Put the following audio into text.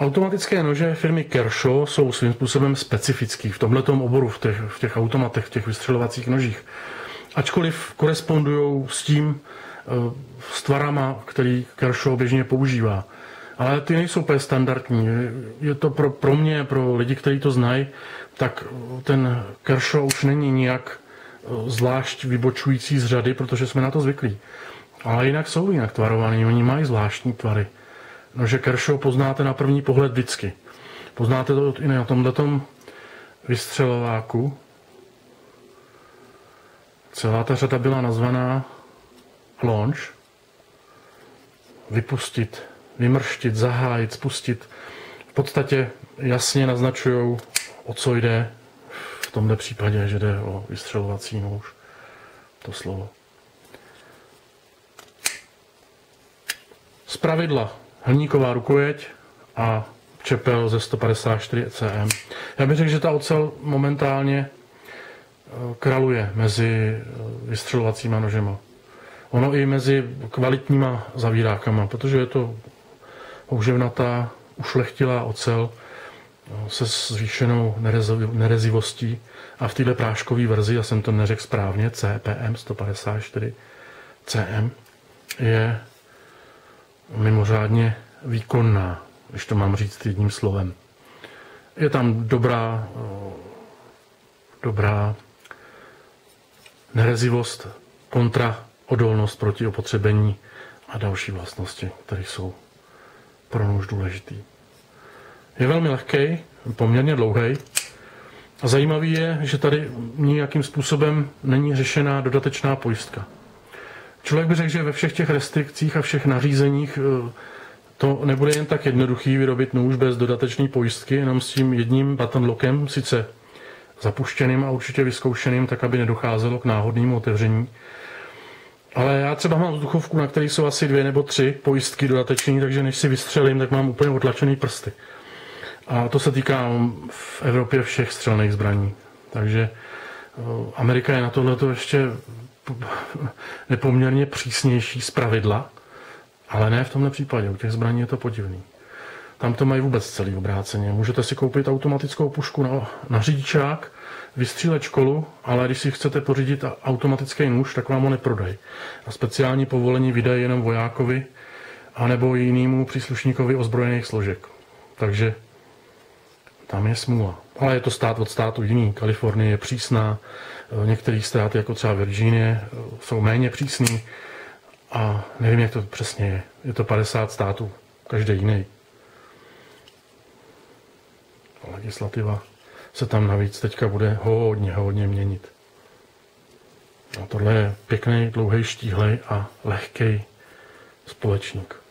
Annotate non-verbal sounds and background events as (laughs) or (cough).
Automatické nože firmy Kershaw jsou svým způsobem specifický v tomto oboru, v těch, v těch automatech, v těch vystřelovacích nožích. Ačkoliv korespondují s tím, eh, s tvarama, který Kershaw běžně používá. Ale ty nejsou úplně standardní. Je to pro, pro mě, pro lidi, kteří to znají, tak ten Kershaw už není nijak eh, zvlášť vybočující z řady, protože jsme na to zvyklí. Ale jinak jsou jinak tvarovaný, oni mají zvláštní tvary. No, že Kershaw poznáte na první pohled vždycky. Poznáte to i na tomhle vystřelováku. Celá ta řada byla nazvaná launch. Vypustit, vymrštit, zahájit, spustit. V podstatě jasně naznačují, o co jde v tomto případě, že jde o vystřelovací nůž. To slovo. Z pravidla hliníková rukojeť a čepel ze 154 cm. Já bych řekl, že ta ocel momentálně eh, kraluje mezi eh, vystřelovacíma nožema. Ono i mezi kvalitníma zavírákama, protože je to houževnatá, ušlechtilá ocel eh, se zvýšenou nerezivostí a v této práškové verzi, já jsem to neřekl správně, CPM 154 CM, je mimořádně výkonná, když to mám říct jedním slovem. Je tam dobrá, dobrá nerezivost kontra odolnost proti opotřebení a další vlastnosti, které jsou pro nůž důležitý. Je velmi lehký, poměrně dlouhý. A zajímavý je, že tady nějakým způsobem není řešená dodatečná pojistka. Člověk by řekl, že ve všech těch restrikcích a všech nařízeních eh, to nebude jen tak jednoduchý vyrobit nůž bez dodatečné pojistky, jenom s tím jedním button lockem, sice zapuštěným a určitě vyzkoušeným, tak aby nedocházelo k náhodnému otevření. Ale já třeba mám vzduchovku, na které jsou asi dvě nebo tři pojistky dodatečné, takže než si vystřelím, tak mám úplně otlačený prsty. A to se týká v Evropě všech střelných zbraní. Takže eh, Amerika je na tohle ještě (laughs) nepoměrně přísnější z pravidla, ale ne v tomhle případě. U těch zbraní je to podivný. Tam to mají vůbec celý obráceně. Můžete si koupit automatickou pušku na, na řidičák, vystřílet školu, ale když si chcete pořídit automatický nůž, tak vám ho neprodají. A speciální povolení vydají jenom vojákovi anebo jinému příslušníkovi ozbrojených složek. Takže tam je smůla. Ale je to stát od státu jiný. Kalifornie je přísná, některé státy, jako třeba Virginie, jsou méně přísný a nevím, jak to přesně je. Je to 50 států, každý jiný. Legislativa se tam navíc teďka bude hodně, hodně měnit. A tohle je pěkný, dlouhý, štíhlej a lehký společník.